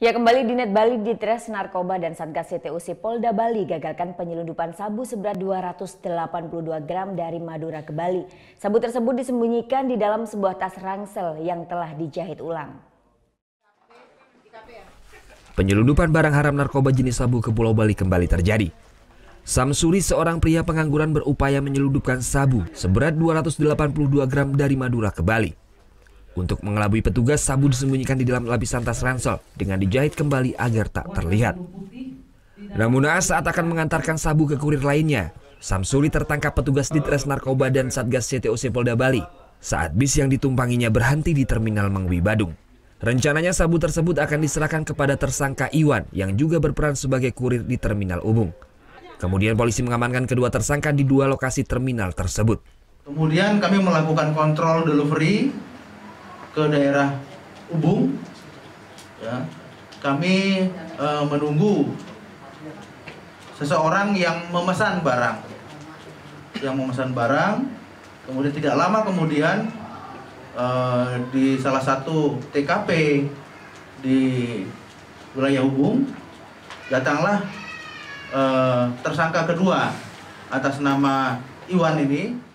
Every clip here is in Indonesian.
Ya kembali di Net Bali di Tres Narkoba dan Satgas CTUC Polda Bali gagalkan penyelundupan sabu seberat 282 gram dari Madura ke Bali. Sabu tersebut disembunyikan di dalam sebuah tas rangsel yang telah dijahit ulang. Penyelundupan barang haram narkoba jenis sabu ke Pulau Bali kembali terjadi. Samsuri seorang pria pengangguran berupaya menyelundupkan sabu seberat 282 gram dari Madura ke Bali. Untuk mengelabui petugas, sabu disembunyikan di dalam lapisan tas ransel dengan dijahit kembali agar tak terlihat. Namun saat akan mengantarkan sabu ke kurir lainnya, Samsuri tertangkap petugas di Tres Narkoba dan Satgas CTOC Polda Bali saat bis yang ditumpanginya berhenti di Terminal Mangwi Badung. Rencananya sabu tersebut akan diserahkan kepada tersangka Iwan yang juga berperan sebagai kurir di Terminal Ubung. Kemudian polisi mengamankan kedua tersangka di dua lokasi terminal tersebut. Kemudian kami melakukan kontrol delivery ke daerah Ubung, ya, kami e, menunggu seseorang yang memesan barang, yang memesan barang, kemudian tidak lama kemudian e, di salah satu TKP di wilayah Ubung datanglah e, tersangka kedua atas nama Iwan ini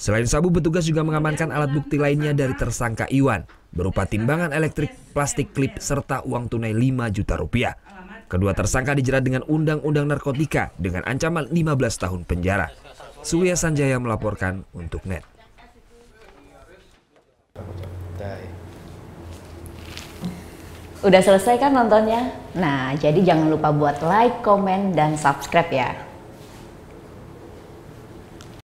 Selain sabu, petugas juga mengamankan alat bukti lainnya dari tersangka Iwan, berupa timbangan elektrik, plastik klip, serta uang tunai 5 juta rupiah. Kedua tersangka dijerat dengan Undang-Undang Narkotika dengan ancaman 15 tahun penjara. Surya Sanjaya melaporkan untuk NET. Udah selesai kan nontonnya? Nah, jadi jangan lupa buat like, komen, dan subscribe ya.